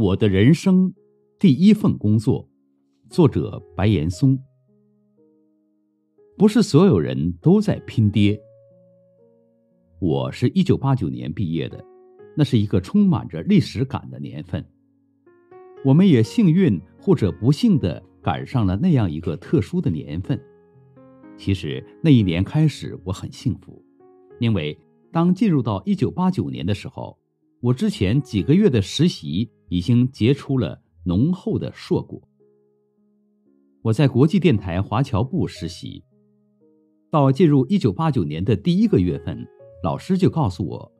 我的人生第一份工作，作者白岩松。不是所有人都在拼爹。我是一九八九年毕业的，那是一个充满着历史感的年份。我们也幸运或者不幸的赶上了那样一个特殊的年份。其实那一年开始，我很幸福，因为当进入到一九八九年的时候，我之前几个月的实习。已经结出了浓厚的硕果。我在国际电台华侨部实习，到进入一九八九年的第一个月份，老师就告诉我：“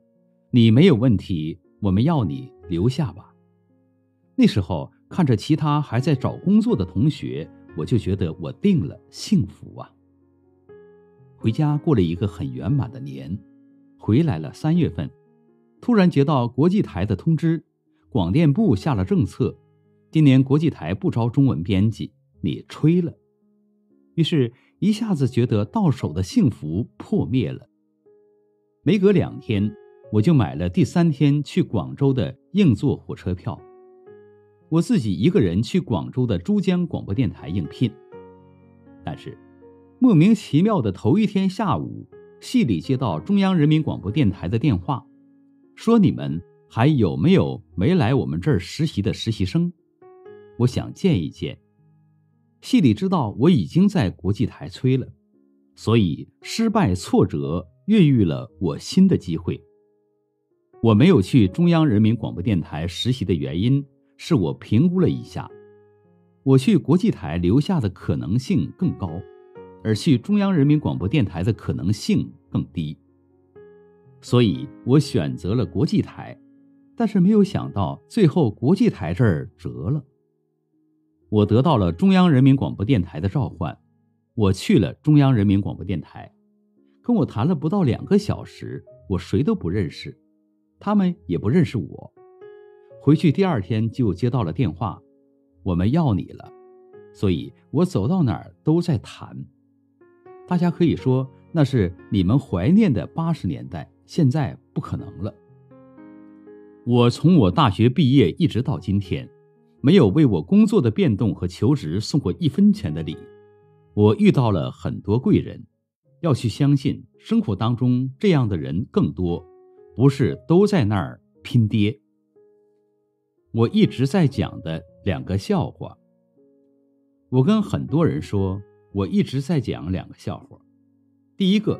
你没有问题，我们要你留下吧。”那时候看着其他还在找工作的同学，我就觉得我定了，幸福啊！回家过了一个很圆满的年，回来了三月份，突然接到国际台的通知。广电部下了政策，今年国际台不招中文编辑，你吹了。于是，一下子觉得到手的幸福破灭了。没隔两天，我就买了第三天去广州的硬座火车票，我自己一个人去广州的珠江广播电台应聘。但是，莫名其妙的头一天下午，系里接到中央人民广播电台的电话，说你们。还有没有没来我们这儿实习的实习生？我想见一见。系里知道我已经在国际台催了，所以失败挫折孕育了我新的机会。我没有去中央人民广播电台实习的原因，是我评估了一下，我去国际台留下的可能性更高，而去中央人民广播电台的可能性更低。所以我选择了国际台。但是没有想到，最后国际台这儿折了。我得到了中央人民广播电台的召唤，我去了中央人民广播电台，跟我谈了不到两个小时，我谁都不认识，他们也不认识我。回去第二天就接到了电话，我们要你了，所以我走到哪儿都在谈。大家可以说那是你们怀念的八十年代，现在不可能了。我从我大学毕业一直到今天，没有为我工作的变动和求职送过一分钱的礼。我遇到了很多贵人，要去相信生活当中这样的人更多，不是都在那儿拼爹。我一直在讲的两个笑话，我跟很多人说，我一直在讲两个笑话。第一个，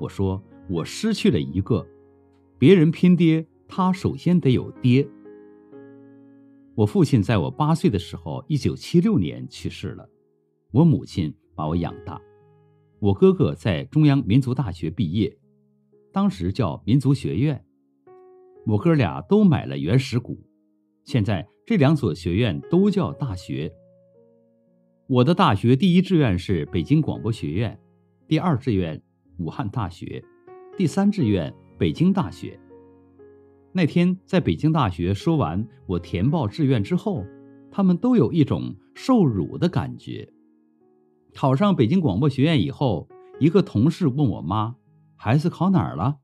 我说我失去了一个，别人拼爹。他首先得有爹。我父亲在我八岁的时候，一九七六年去世了。我母亲把我养大。我哥哥在中央民族大学毕业，当时叫民族学院。我哥俩都买了原始股，现在这两所学院都叫大学。我的大学第一志愿是北京广播学院，第二志愿武汉大学，第三志愿北京大学。那天在北京大学说完我填报志愿之后，他们都有一种受辱的感觉。考上北京广播学院以后，一个同事问我妈：“孩子考哪儿了？”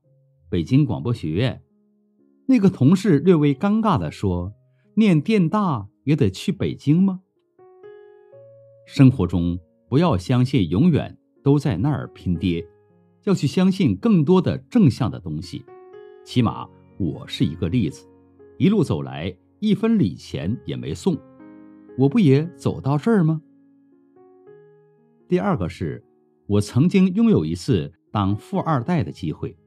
北京广播学院。那个同事略微尴尬地说：“念电大也得去北京吗？”生活中不要相信永远都在那儿拼爹，要去相信更多的正向的东西，起码。我是一个例子，一路走来一分礼钱也没送，我不也走到这儿吗？第二个是，我曾经拥有一次当富二代的机会，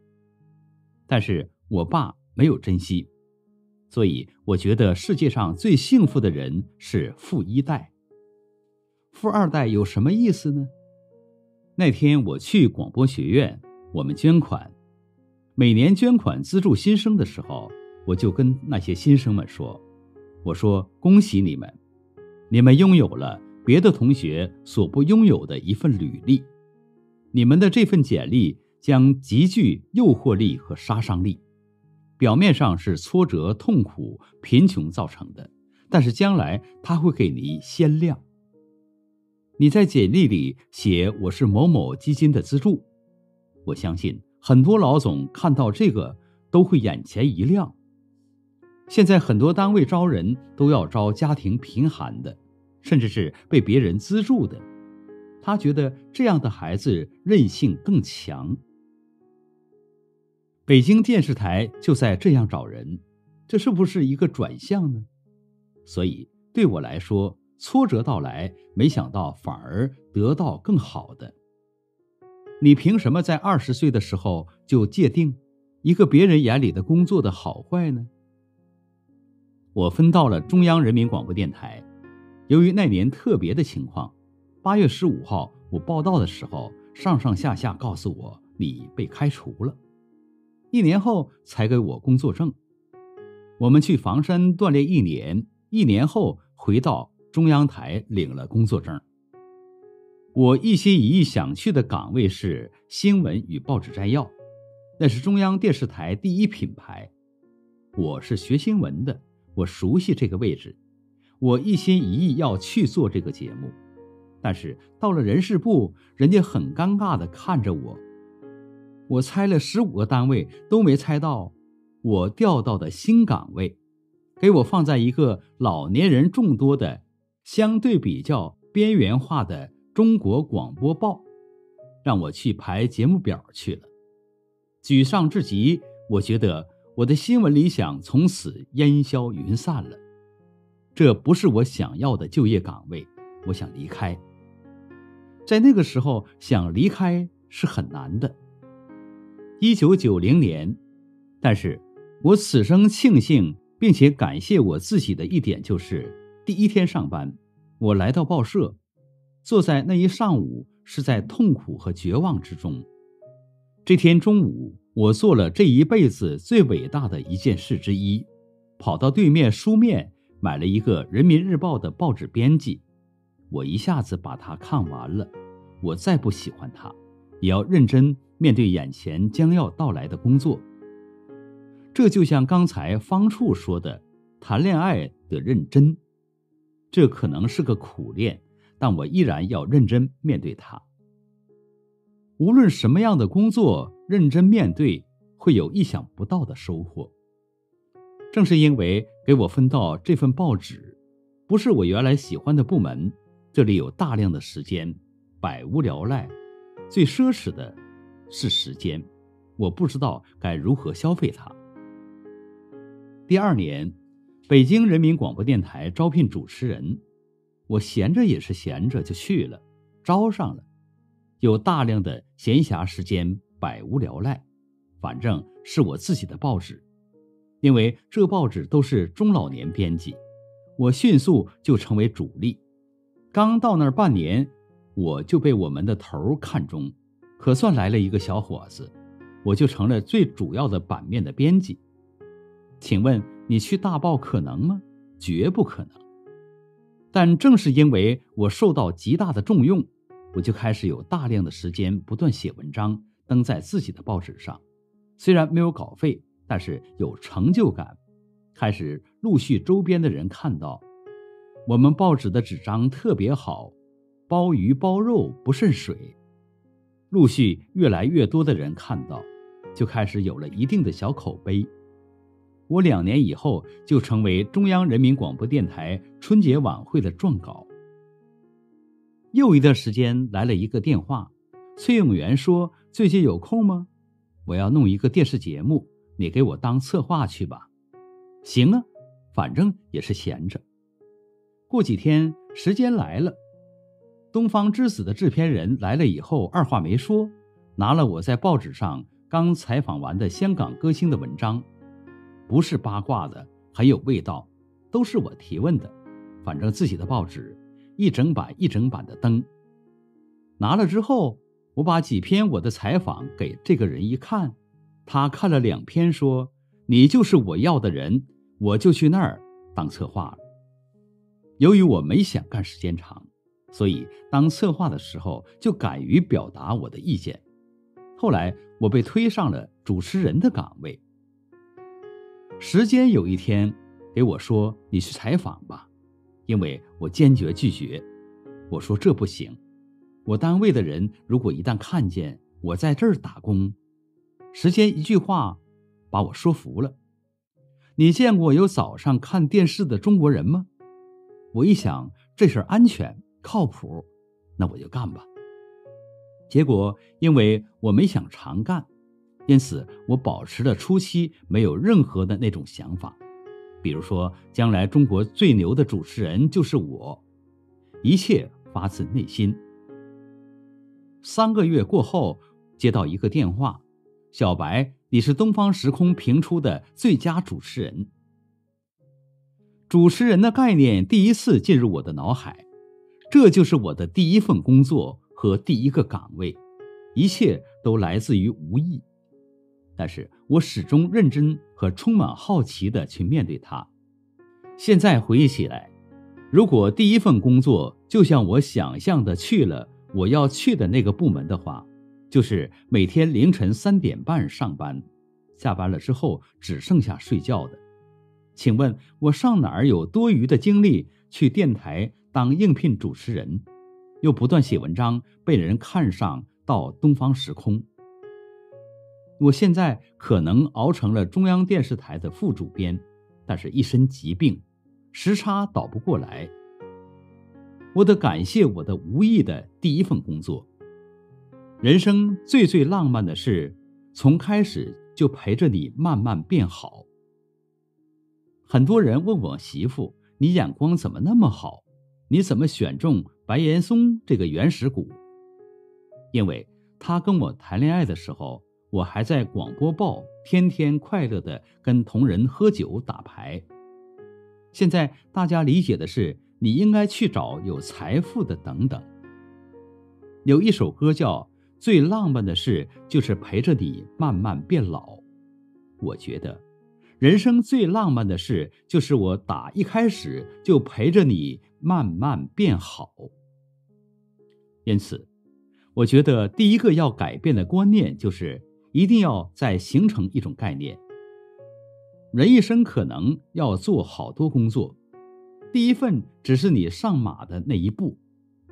但是我爸没有珍惜，所以我觉得世界上最幸福的人是富一代。富二代有什么意思呢？那天我去广播学院，我们捐款。每年捐款资助新生的时候，我就跟那些新生们说：“我说恭喜你们，你们拥有了别的同学所不拥有的一份履历。你们的这份简历将极具诱惑力和杀伤力。表面上是挫折、痛苦、贫穷造成的，但是将来它会给你鲜亮。你在简历里写我是某某基金的资助，我相信。”很多老总看到这个都会眼前一亮。现在很多单位招人都要招家庭贫寒的，甚至是被别人资助的。他觉得这样的孩子韧性更强。北京电视台就在这样找人，这是不是一个转向呢？所以对我来说，挫折到来，没想到反而得到更好的。你凭什么在二十岁的时候就界定一个别人眼里的工作的好坏呢？我分到了中央人民广播电台，由于那年特别的情况，八月十五号我报道的时候，上上下下告诉我你被开除了，一年后才给我工作证。我们去房山锻炼一年，一年后回到中央台领了工作证。我一心一意想去的岗位是新闻与报纸摘要，那是中央电视台第一品牌。我是学新闻的，我熟悉这个位置，我一心一意要去做这个节目。但是到了人事部，人家很尴尬的看着我。我猜了十五个单位都没猜到，我调到的新岗位，给我放在一个老年人众多的、相对比较边缘化的。中国广播报让我去排节目表去了，沮丧至极。我觉得我的新闻理想从此烟消云散了。这不是我想要的就业岗位，我想离开。在那个时候想离开是很难的。一九九零年，但是我此生庆幸并且感谢我自己的一点就是，第一天上班，我来到报社。坐在那一上午，是在痛苦和绝望之中。这天中午，我做了这一辈子最伟大的一件事之一，跑到对面书面买了一个《人民日报》的报纸编辑。我一下子把它看完了。我再不喜欢它，也要认真面对眼前将要到来的工作。这就像刚才方处说的，谈恋爱得认真，这可能是个苦恋。但我依然要认真面对它。无论什么样的工作，认真面对会有意想不到的收获。正是因为给我分到这份报纸，不是我原来喜欢的部门，这里有大量的时间，百无聊赖。最奢侈的是时间，我不知道该如何消费它。第二年，北京人民广播电台招聘主持人。我闲着也是闲着，就去了，招上了，有大量的闲暇时间，百无聊赖。反正是我自己的报纸，因为这报纸都是中老年编辑，我迅速就成为主力。刚到那儿半年，我就被我们的头看中，可算来了一个小伙子，我就成了最主要的版面的编辑。请问你去大报可能吗？绝不可能。但正是因为我受到极大的重用，我就开始有大量的时间不断写文章，登在自己的报纸上。虽然没有稿费，但是有成就感。开始陆续周边的人看到，我们报纸的纸张特别好，包鱼包肉不渗水。陆续越来越多的人看到，就开始有了一定的小口碑。我两年以后就成为中央人民广播电台春节晚会的撰稿。又一段时间来了一个电话，崔永元说：“最近有空吗？我要弄一个电视节目，你给我当策划去吧。”行啊，反正也是闲着。过几天时间来了，东方之子的制片人来了以后，二话没说，拿了我在报纸上刚采访完的香港歌星的文章。不是八卦的，很有味道，都是我提问的。反正自己的报纸一整版一整版的登。拿了之后，我把几篇我的采访给这个人一看，他看了两篇，说：“你就是我要的人。”我就去那儿当策划了。由于我没想干时间长，所以当策划的时候就敢于表达我的意见。后来我被推上了主持人的岗位。时间有一天给我说：“你去采访吧。”因为我坚决拒绝。我说：“这不行，我单位的人如果一旦看见我在这儿打工，时间一句话把我说服了。你见过有早上看电视的中国人吗？我一想，这事儿安全靠谱，那我就干吧。结果，因为我没想常干，因此我保持了初期没有任何的那种想法，比如说将来中国最牛的主持人就是我，一切发自内心。三个月过后，接到一个电话：“小白，你是东方时空评出的最佳主持人。”主持人的概念第一次进入我的脑海，这就是我的第一份工作和第一个岗位，一切都来自于无意，但是我始终认真和充满好奇的去面对它。现在回忆起来，如果第一份工作就像我想象的去了我要去的那个部门的话，就是每天凌晨三点半上班，下班了之后只剩下睡觉的。请问，我上哪儿有多余的精力去电台当应聘主持人，又不断写文章被人看上到东方时空？我现在可能熬成了中央电视台的副主编，但是一身疾病，时差倒不过来。我得感谢我的无意的第一份工作。人生最最浪漫的事，从开始就陪着你慢慢变好。很多人问我媳妇：“你眼光怎么那么好？你怎么选中白岩松这个原始股？”因为他跟我谈恋爱的时候，我还在广播报天天快乐的跟同仁喝酒打牌。现在大家理解的是，你应该去找有财富的等等。有一首歌叫《最浪漫的事就是陪着你慢慢变老》，我觉得。人生最浪漫的事，就是我打一开始就陪着你慢慢变好。因此，我觉得第一个要改变的观念，就是一定要再形成一种概念：人一生可能要做好多工作，第一份只是你上马的那一步，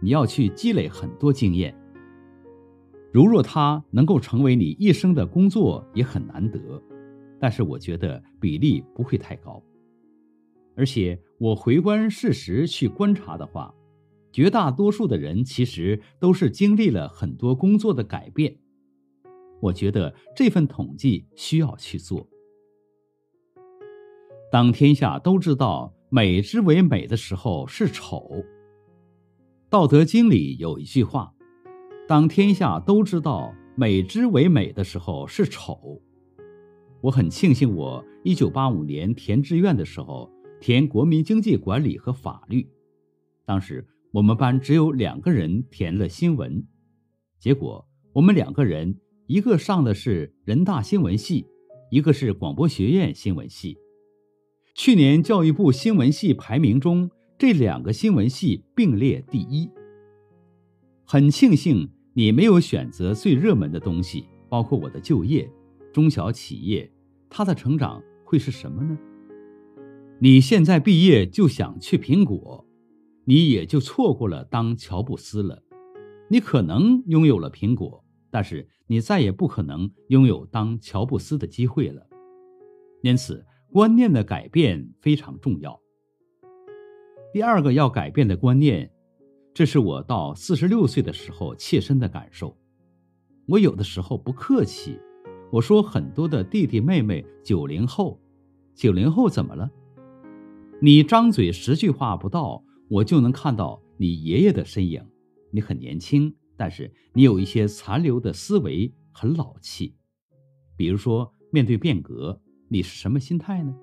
你要去积累很多经验。如若它能够成为你一生的工作，也很难得。但是我觉得比例不会太高，而且我回观事实去观察的话，绝大多数的人其实都是经历了很多工作的改变。我觉得这份统计需要去做。当天下都知道美之为美的时候是丑，《道德经》里有一句话：“当天下都知道美之为美的时候是丑。”我很庆幸，我一九八五年填志愿的时候填国民经济管理和法律，当时我们班只有两个人填了新闻，结果我们两个人一个上的是人大新闻系，一个是广播学院新闻系。去年教育部新闻系排名中，这两个新闻系并列第一。很庆幸你没有选择最热门的东西，包括我的就业，中小企业。它的成长会是什么呢？你现在毕业就想去苹果，你也就错过了当乔布斯了。你可能拥有了苹果，但是你再也不可能拥有当乔布斯的机会了。因此，观念的改变非常重要。第二个要改变的观念，这是我到四十六岁的时候切身的感受。我有的时候不客气。我说很多的弟弟妹妹九零后，九零后怎么了？你张嘴十句话不到，我就能看到你爷爷的身影。你很年轻，但是你有一些残留的思维很老气。比如说，面对变革，你是什么心态呢？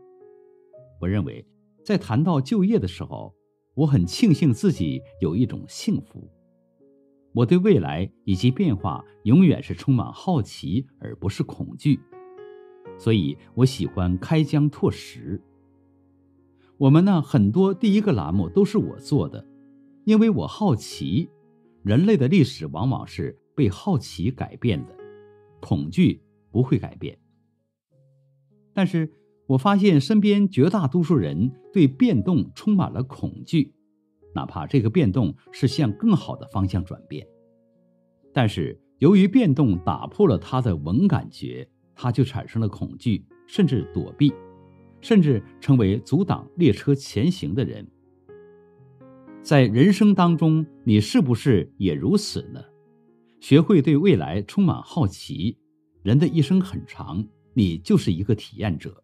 我认为，在谈到就业的时候，我很庆幸自己有一种幸福。我对未来以及变化永远是充满好奇，而不是恐惧，所以我喜欢开疆拓石。我们呢，很多第一个栏目都是我做的，因为我好奇。人类的历史往往是被好奇改变的，恐惧不会改变。但是我发现身边绝大多数人对变动充满了恐惧。哪怕这个变动是向更好的方向转变，但是由于变动打破了他的稳感觉，他就产生了恐惧，甚至躲避，甚至成为阻挡列车前行的人。在人生当中，你是不是也如此呢？学会对未来充满好奇，人的一生很长，你就是一个体验者。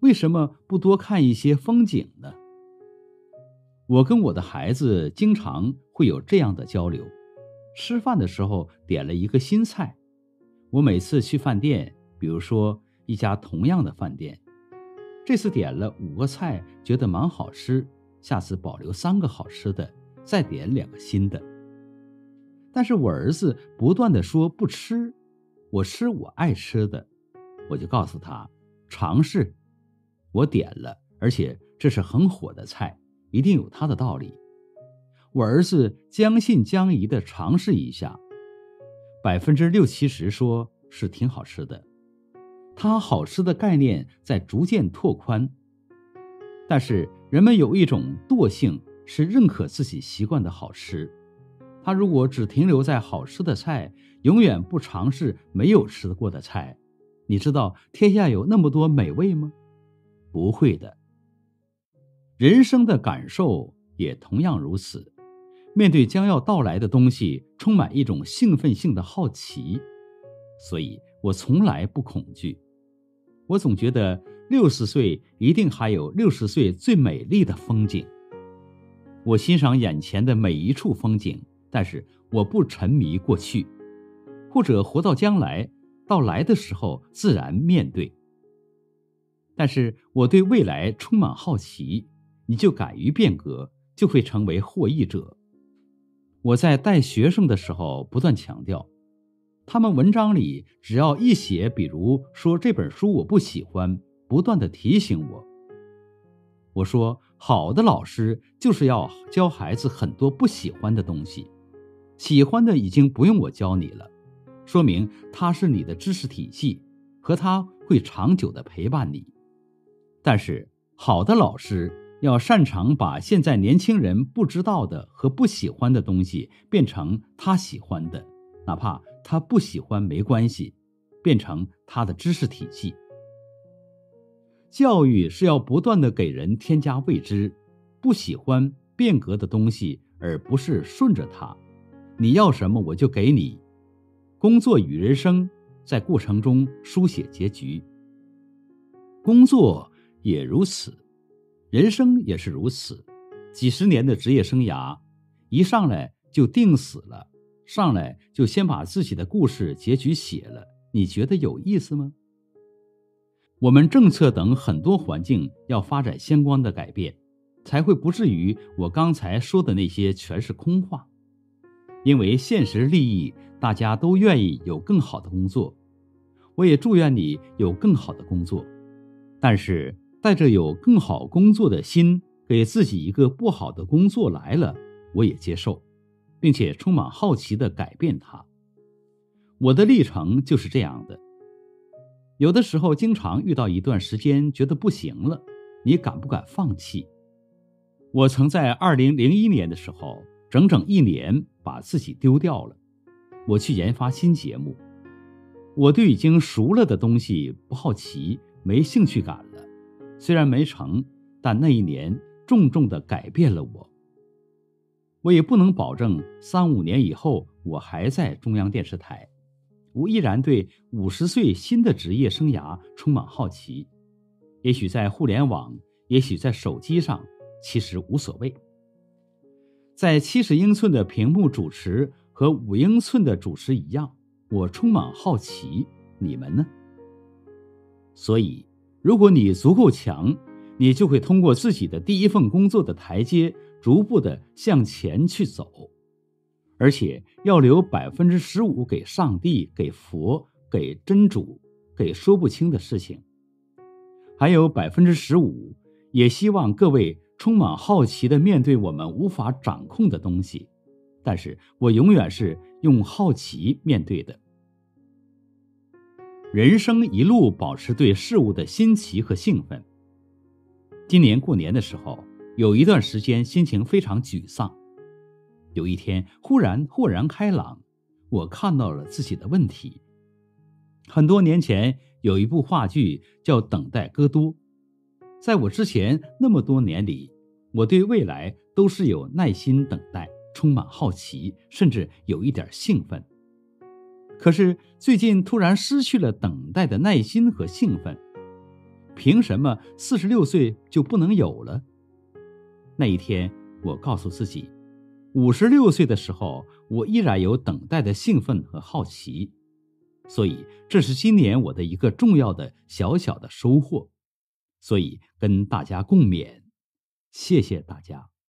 为什么不多看一些风景呢？我跟我的孩子经常会有这样的交流：吃饭的时候点了一个新菜，我每次去饭店，比如说一家同样的饭店，这次点了五个菜，觉得蛮好吃。下次保留三个好吃的，再点两个新的。但是我儿子不断的说不吃，我吃我爱吃的，我就告诉他尝试。我点了，而且这是很火的菜，一定有它的道理。我儿子将信将疑的尝试一下，百分之六七十说是挺好吃的，他好吃的概念在逐渐拓宽。但是人们有一种惰性，是认可自己习惯的好吃。他如果只停留在好吃的菜，永远不尝试没有吃过的菜，你知道天下有那么多美味吗？不会的。人生的感受也同样如此，面对将要到来的东西，充满一种兴奋性的好奇，所以我从来不恐惧。我总觉得。六十岁一定还有六十岁最美丽的风景。我欣赏眼前的每一处风景，但是我不沉迷过去，或者活到将来，到来的时候自然面对。但是我对未来充满好奇，你就敢于变革，就会成为获益者。我在带学生的时候不断强调，他们文章里只要一写，比如说这本书我不喜欢。不断的提醒我。我说，好的老师就是要教孩子很多不喜欢的东西，喜欢的已经不用我教你了，说明他是你的知识体系，和他会长久的陪伴你。但是，好的老师要擅长把现在年轻人不知道的和不喜欢的东西变成他喜欢的，哪怕他不喜欢没关系，变成他的知识体系。教育是要不断的给人添加未知、不喜欢变革的东西，而不是顺着他。你要什么我就给你。工作与人生在过程中书写结局。工作也如此，人生也是如此。几十年的职业生涯，一上来就定死了，上来就先把自己的故事结局写了，你觉得有意思吗？我们政策等很多环境要发展相关的改变，才会不至于我刚才说的那些全是空话。因为现实利益，大家都愿意有更好的工作，我也祝愿你有更好的工作。但是带着有更好工作的心，给自己一个不好的工作来了，我也接受，并且充满好奇的改变它。我的历程就是这样的。有的时候，经常遇到一段时间觉得不行了，你敢不敢放弃？我曾在二零零一年的时候，整整一年把自己丢掉了。我去研发新节目，我对已经熟了的东西不好奇、没兴趣感了。虽然没成，但那一年重重的改变了我。我也不能保证三五年以后我还在中央电视台。我依然对五十岁新的职业生涯充满好奇，也许在互联网，也许在手机上，其实无所谓。在七十英寸的屏幕主持和五英寸的主持一样，我充满好奇。你们呢？所以，如果你足够强，你就会通过自己的第一份工作的台阶，逐步的向前去走。而且要留百分之十五给上帝、给佛、给真主、给说不清的事情，还有百分之十五，也希望各位充满好奇的面对我们无法掌控的东西。但是我永远是用好奇面对的。人生一路保持对事物的新奇和兴奋。今年过年的时候，有一段时间心情非常沮丧。有一天，忽然豁然开朗，我看到了自己的问题。很多年前有一部话剧叫《等待戈多》，在我之前那么多年里，我对未来都是有耐心等待，充满好奇，甚至有一点兴奋。可是最近突然失去了等待的耐心和兴奋，凭什么四十六岁就不能有了？那一天，我告诉自己，五十六岁的时候，我依然有等待的兴奋和好奇。所以，这是今年我的一个重要的小小的收获。所以跟大家共勉，谢谢大家。